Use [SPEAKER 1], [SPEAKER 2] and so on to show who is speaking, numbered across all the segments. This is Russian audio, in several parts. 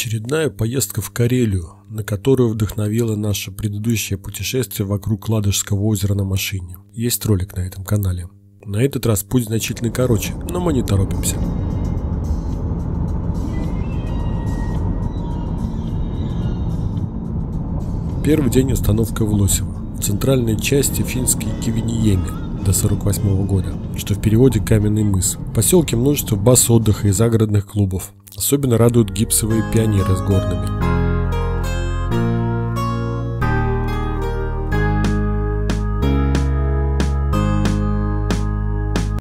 [SPEAKER 1] Очередная поездка в Карелию, на которую вдохновило наше предыдущее путешествие вокруг Ладожского озера на машине. Есть ролик на этом канале. На этот раз путь значительно короче, но мы не торопимся. Первый день установка в Лосево, в центральной части финской Кивиниеми до 48 года, что в переводе «каменный мыс». В поселке множество баз отдыха и загородных клубов, Особенно радуют гипсовые пионеры с горными.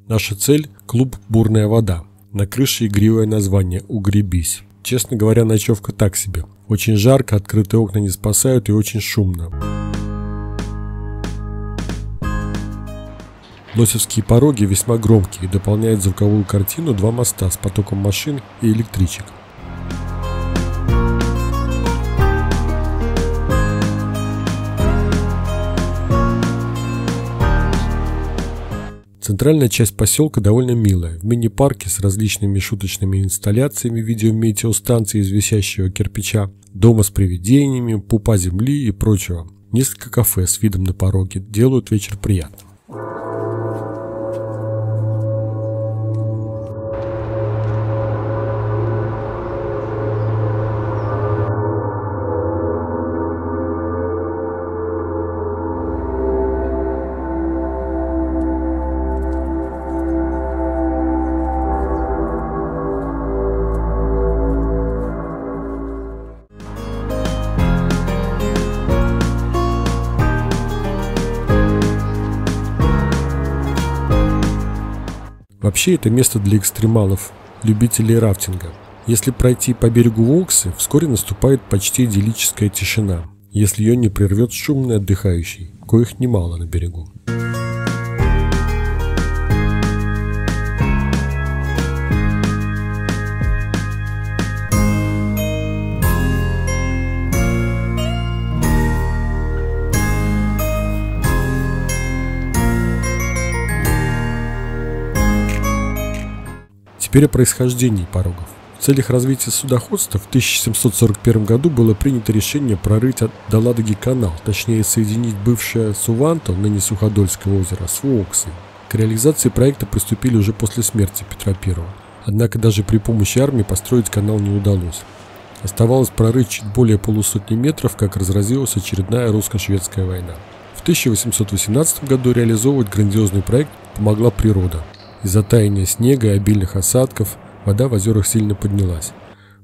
[SPEAKER 1] Наша цель – клуб «Бурная вода». На крыше игривое название «Угребись». Честно говоря, ночевка так себе. Очень жарко, открытые окна не спасают и очень шумно. Лосевские пороги весьма громкие и дополняют звуковую картину два моста с потоком машин и электричек. Центральная часть поселка довольно милая. В мини-парке с различными шуточными инсталляциями в виде метеостанции из висящего кирпича, дома с привидениями, пупа земли и прочего. Несколько кафе с видом на пороге делают вечер приятным. Вообще это место для экстремалов, любителей рафтинга. Если пройти по берегу Волксы, вскоре наступает почти идиллическая тишина, если ее не прервет шумный отдыхающий, коих немало на берегу. Теперь о происхождении порогов. В целях развития судоходства в 1741 году было принято решение прорыть от, до Ладоги канал, точнее соединить бывшее Суванто, ныне Суходольское озеро, с Воксой. К реализации проекта приступили уже после смерти Петра I. Однако даже при помощи армии построить канал не удалось. Оставалось прорыть чуть более полусотни метров, как разразилась очередная русско-шведская война. В 1818 году реализовывать грандиозный проект помогла природа. Из-за таяния снега и обильных осадков вода в озерах сильно поднялась.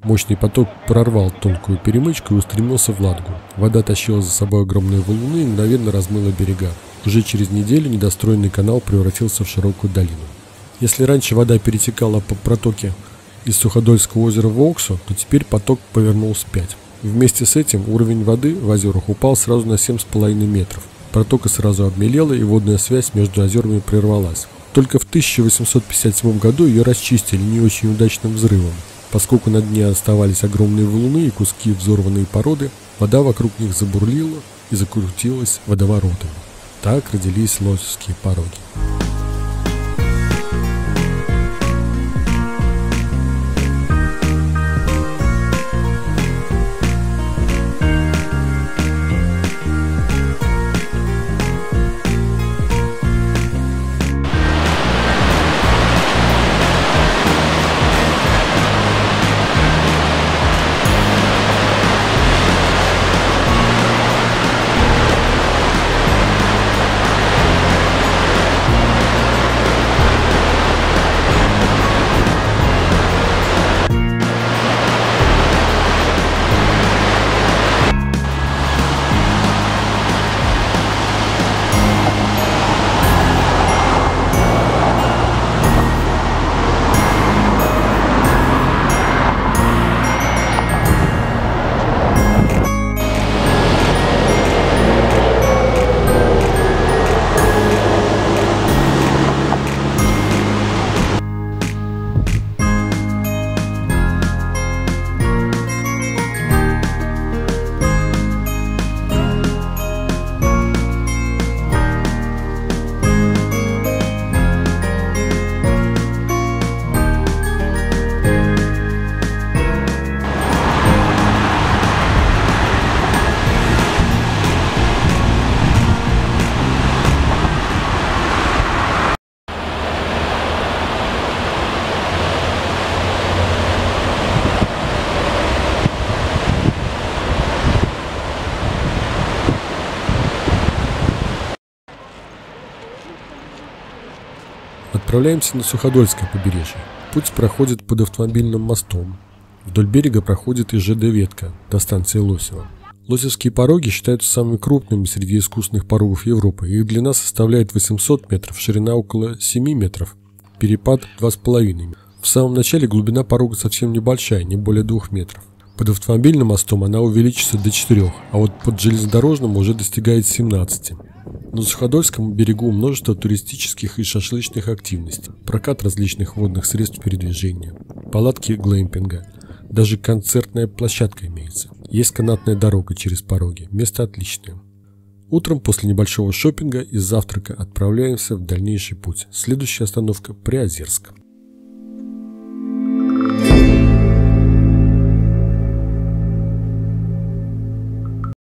[SPEAKER 1] Мощный поток прорвал тонкую перемычку и устремился в Ладгу. Вода тащила за собой огромные валуны и мгновенно размыла берега. Уже через неделю недостроенный канал превратился в широкую долину. Если раньше вода перетекала по протоке из Суходольского озера в Оксу, то теперь поток повернул вспять. Вместе с этим уровень воды в озерах упал сразу на 7,5 метров. Протока сразу обмелела и водная связь между озерами прервалась. Только в 1857 году ее расчистили не очень удачным взрывом. Поскольку на дне оставались огромные валуны и куски взорванной породы, вода вокруг них забурлила и закрутилась водоворотами. Так родились лосевские пороги. Отправляемся на Суходольское побережье. Путь проходит под автомобильным мостом. Вдоль берега проходит и ЖД ветка до станции Лосева. Лосевские пороги считаются самыми крупными среди искусственных порогов Европы. Их длина составляет 800 метров, ширина около 7 метров, перепад 2,5. В самом начале глубина порога совсем небольшая, не более 2 метров. Под автомобильным мостом она увеличится до 4, а вот под железнодорожным уже достигает 17. На Суходольском берегу множество туристических и шашлычных активностей, прокат различных водных средств передвижения, палатки глэмпинга, даже концертная площадка имеется. Есть канатная дорога через пороги, место отличное. Утром после небольшого шопинга и завтрака отправляемся в дальнейший путь. Следующая остановка Приозерск.